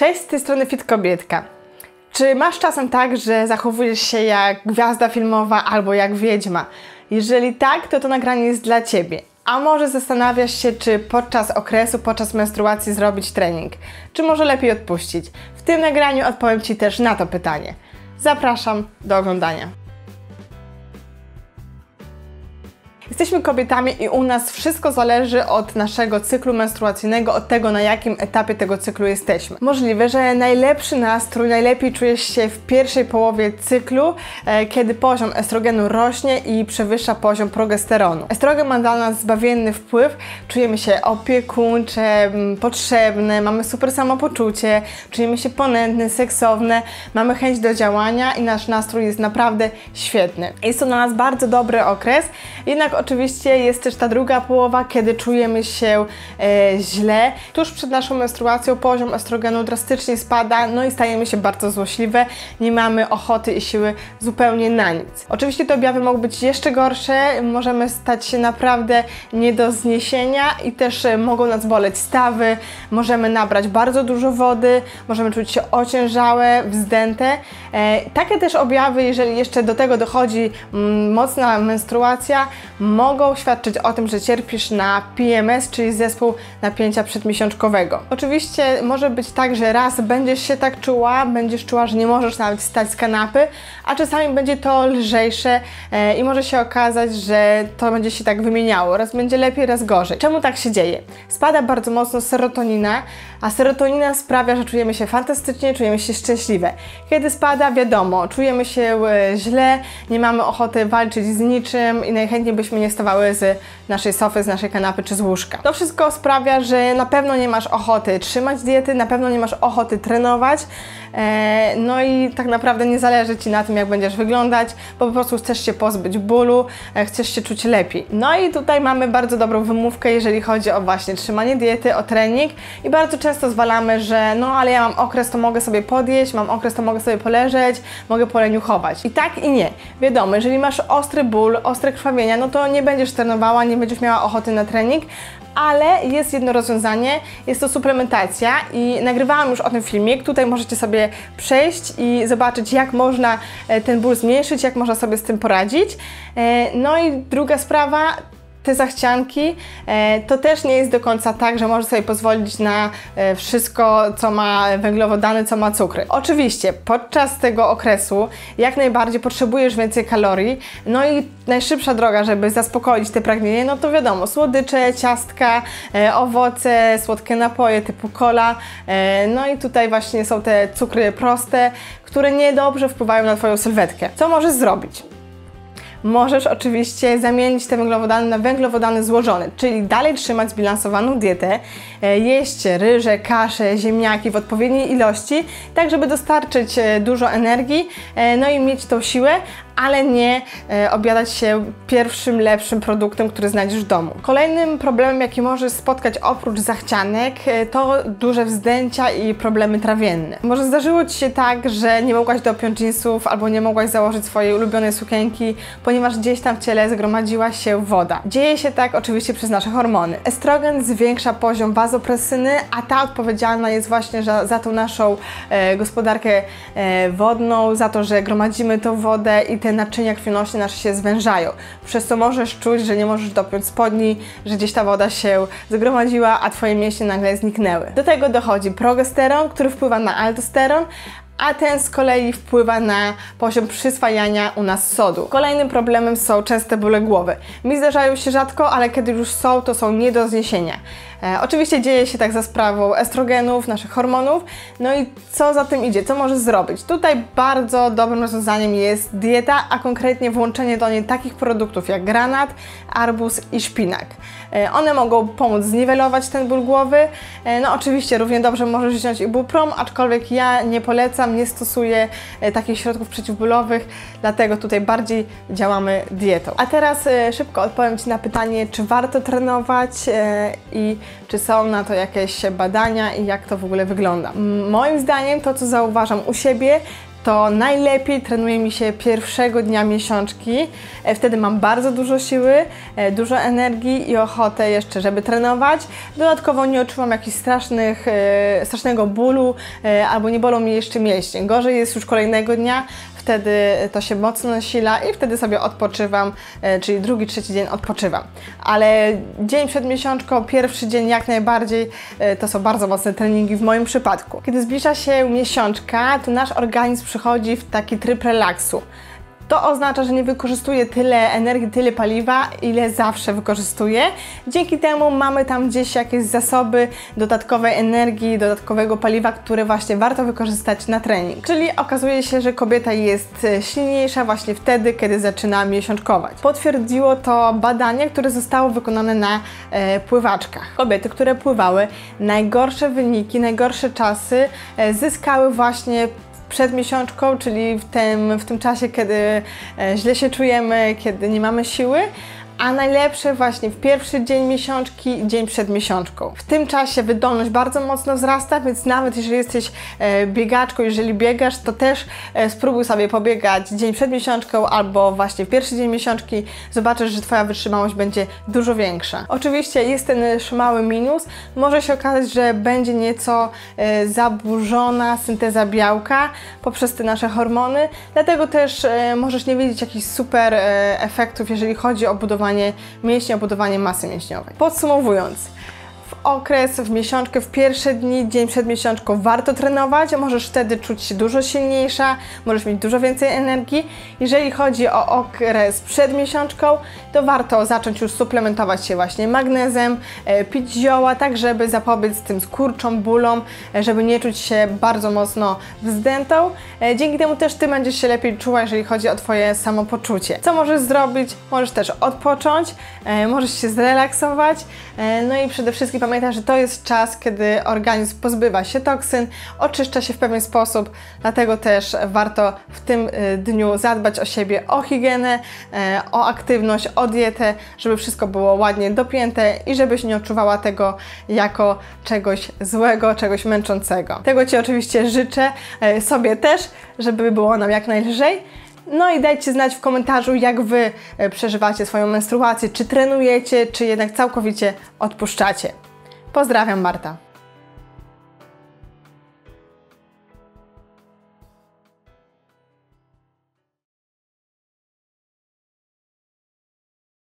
Cześć, z tej strony Fit Kobietka. Czy masz czasem tak, że zachowujesz się jak gwiazda filmowa albo jak wiedźma? Jeżeli tak, to to nagranie jest dla Ciebie. A może zastanawiasz się, czy podczas okresu, podczas menstruacji zrobić trening? Czy może lepiej odpuścić? W tym nagraniu odpowiem Ci też na to pytanie. Zapraszam do oglądania. Jesteśmy kobietami i u nas wszystko zależy od naszego cyklu menstruacyjnego, od tego na jakim etapie tego cyklu jesteśmy. Możliwe, że najlepszy nastrój, najlepiej czujesz się w pierwszej połowie cyklu, e, kiedy poziom estrogenu rośnie i przewyższa poziom progesteronu. Estrogen ma dla nas zbawienny wpływ, czujemy się opiekuńcze, potrzebne, mamy super samopoczucie, czujemy się ponętne, seksowne, mamy chęć do działania i nasz nastrój jest naprawdę świetny. Jest to dla nas bardzo dobry okres, jednak oczywiście jest też ta druga połowa, kiedy czujemy się e, źle. Tuż przed naszą menstruacją poziom estrogenu drastycznie spada, no i stajemy się bardzo złośliwe, nie mamy ochoty i siły zupełnie na nic. Oczywiście te objawy mogą być jeszcze gorsze, możemy stać się naprawdę nie do zniesienia i też e, mogą nas boleć stawy, możemy nabrać bardzo dużo wody, możemy czuć się ociężałe, wzdęte. E, takie też objawy, jeżeli jeszcze do tego dochodzi mm, mocna menstruacja, mogą świadczyć o tym, że cierpisz na PMS, czyli zespół napięcia przedmiesiączkowego. Oczywiście może być tak, że raz będziesz się tak czuła, będziesz czuła, że nie możesz nawet stać z kanapy, a czasami będzie to lżejsze e, i może się okazać, że to będzie się tak wymieniało. Raz będzie lepiej, raz gorzej. Czemu tak się dzieje? Spada bardzo mocno serotonina, a serotonina sprawia, że czujemy się fantastycznie, czujemy się szczęśliwe. Kiedy spada, wiadomo, czujemy się e, źle, nie mamy ochoty walczyć z niczym i najchętniej byśmy nie stawały z naszej sofy, z naszej kanapy czy z łóżka. To wszystko sprawia, że na pewno nie masz ochoty trzymać diety, na pewno nie masz ochoty trenować, e, no i tak naprawdę nie zależy Ci na tym, jak będziesz wyglądać, bo po prostu chcesz się pozbyć bólu, e, chcesz się czuć lepiej. No i tutaj mamy bardzo dobrą wymówkę, jeżeli chodzi o właśnie trzymanie diety, o trening i bardzo często zwalamy, że no ale ja mam okres, to mogę sobie podjeść, mam okres, to mogę sobie poleżeć, mogę poleniuchować. I tak i nie. Wiadomo, jeżeli masz ostry ból, ostre krwawienia, no to nie będziesz trenowała, nie będziesz miała ochoty na trening, ale jest jedno rozwiązanie, jest to suplementacja i nagrywałam już o tym filmik. Tutaj możecie sobie przejść i zobaczyć, jak można e, ten ból zmniejszyć, jak można sobie z tym poradzić. E, no i druga sprawa, te zachcianki, e, to też nie jest do końca tak, że możesz sobie pozwolić na e, wszystko, co ma węglowodany, co ma cukry. Oczywiście, podczas tego okresu jak najbardziej potrzebujesz więcej kalorii, no i najszybsza droga, żeby zaspokoić te pragnienie, no to wiadomo, słodycze, ciastka, e, owoce, słodkie napoje typu cola, no i tutaj właśnie są te cukry proste, które niedobrze wpływają na Twoją sylwetkę. Co możesz zrobić? Możesz oczywiście zamienić te węglowodany na węglowodany złożone, czyli dalej trzymać zbilansowaną dietę, e, jeść ryże, kasze, ziemniaki w odpowiedniej ilości, tak żeby dostarczyć e, dużo energii, e, no i mieć tą siłę, ale nie e, obiadać się pierwszym, lepszym produktem, który znajdziesz w domu. Kolejnym problemem, jaki możesz spotkać oprócz zachcianek, e, to duże wzdęcia i problemy trawienne. Może zdarzyło Ci się tak, że nie mogłaś dopiąć jeansów albo nie mogłaś założyć swojej ulubionej sukienki, ponieważ gdzieś tam w ciele zgromadziła się woda. Dzieje się tak oczywiście przez nasze hormony. Estrogen zwiększa poziom wazopresyny, a ta odpowiedzialna jest właśnie za, za tą naszą e, gospodarkę e, wodną, za to, że gromadzimy tą wodę i te naczynia krwionośne nasze się zwężają, przez co możesz czuć, że nie możesz dopiąć spodni, że gdzieś ta woda się zgromadziła, a Twoje mięśnie nagle zniknęły. Do tego dochodzi progesteron, który wpływa na aldosteron, a ten z kolei wpływa na poziom przyswajania u nas sodu. Kolejnym problemem są częste bóle głowy. Mi zdarzają się rzadko, ale kiedy już są, to są nie do zniesienia. E, oczywiście dzieje się tak za sprawą estrogenów, naszych hormonów. No i co za tym idzie? Co możesz zrobić? Tutaj bardzo dobrym rozwiązaniem jest dieta, a konkretnie włączenie do niej takich produktów jak granat, arbuz i szpinak. E, one mogą pomóc zniwelować ten ból głowy. E, no oczywiście równie dobrze możesz wziąć ibuprom, aczkolwiek ja nie polecam, nie stosuję takich środków przeciwbólowych, dlatego tutaj bardziej działamy dietą. A teraz szybko odpowiem Ci na pytanie, czy warto trenować i czy są na to jakieś badania i jak to w ogóle wygląda. Moim zdaniem to, co zauważam u siebie, to najlepiej trenuje mi się pierwszego dnia miesiączki. E, wtedy mam bardzo dużo siły, e, dużo energii i ochotę jeszcze, żeby trenować. Dodatkowo nie odczuwam jakichś strasznych, e, strasznego bólu albo nie bolą mi jeszcze mięśnie. Gorzej jest już kolejnego dnia, wtedy to się mocno nasila i wtedy sobie odpoczywam, czyli drugi, trzeci dzień odpoczywam. Ale dzień przed miesiączką, pierwszy dzień jak najbardziej to są bardzo mocne treningi w moim przypadku. Kiedy zbliża się miesiączka, to nasz organizm przychodzi w taki tryb relaksu. To oznacza, że nie wykorzystuje tyle energii, tyle paliwa, ile zawsze wykorzystuje. Dzięki temu mamy tam gdzieś jakieś zasoby dodatkowej energii, dodatkowego paliwa, które właśnie warto wykorzystać na trening. Czyli okazuje się, że kobieta jest silniejsza właśnie wtedy, kiedy zaczyna miesiączkować. Potwierdziło to badanie, które zostało wykonane na e, pływaczkach. Kobiety, które pływały, najgorsze wyniki, najgorsze czasy e, zyskały właśnie przed miesiączką, czyli w tym, w tym czasie, kiedy e, źle się czujemy, kiedy nie mamy siły, a najlepsze właśnie w pierwszy dzień miesiączki, dzień przed miesiączką. W tym czasie wydolność bardzo mocno wzrasta, więc nawet jeżeli jesteś e, biegaczką, jeżeli biegasz, to też e, spróbuj sobie pobiegać dzień przed miesiączką albo właśnie w pierwszy dzień miesiączki. Zobaczysz, że Twoja wytrzymałość będzie dużo większa. Oczywiście jest ten mały minus. Może się okazać, że będzie nieco e, zaburzona synteza białka poprzez te nasze hormony, dlatego też możesz nie widzieć jakichś super efektów, jeżeli chodzi o budowanie budowanie mięśni, o budowanie masy mięśniowej. Podsumowując, okres, w miesiączkę, w pierwsze dni, dzień przed miesiączką warto trenować, możesz wtedy czuć się dużo silniejsza, możesz mieć dużo więcej energii. Jeżeli chodzi o okres przed miesiączką, to warto zacząć już suplementować się właśnie magnezem, e, pić zioła, tak żeby zapobiec tym skurczom, bólom, e, żeby nie czuć się bardzo mocno wzdętą. E, dzięki temu też Ty będziesz się lepiej czuła, jeżeli chodzi o Twoje samopoczucie. Co możesz zrobić? Możesz też odpocząć, możesz się zrelaksować, no i przede wszystkim pamiętaj, że to jest czas, kiedy organizm pozbywa się toksyn, oczyszcza się w pewien sposób, dlatego też warto w tym y, dniu zadbać o siebie, o higienę, e, o aktywność, o dietę, żeby wszystko było ładnie dopięte i żebyś nie odczuwała tego jako czegoś złego, czegoś męczącego. Tego Ci oczywiście życzę, e, sobie też, żeby było nam jak najlżej. No i dajcie znać w komentarzu, jak Wy przeżywacie swoją menstruację, czy trenujecie, czy jednak całkowicie odpuszczacie. Pozdrawiam, Marta.